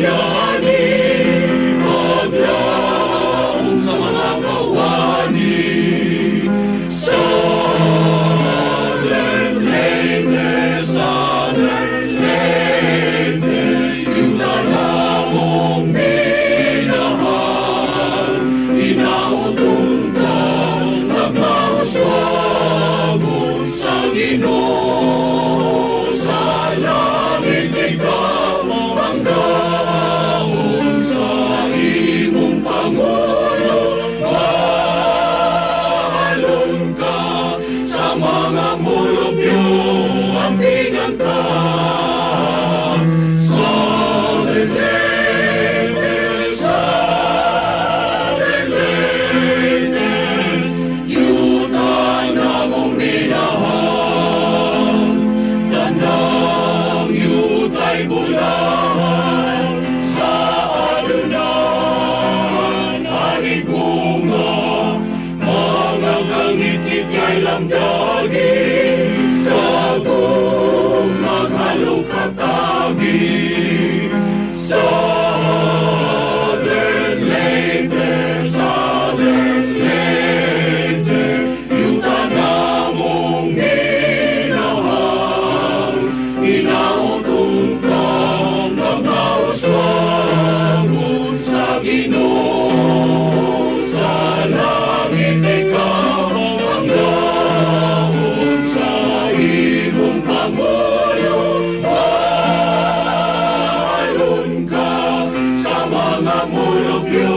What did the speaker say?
Zion. Pangulo, mahalong ka sa mga mulupyo ang pinagkakas. Ngunit nga'y lamdagi sa akong maghalong. Она мой любил.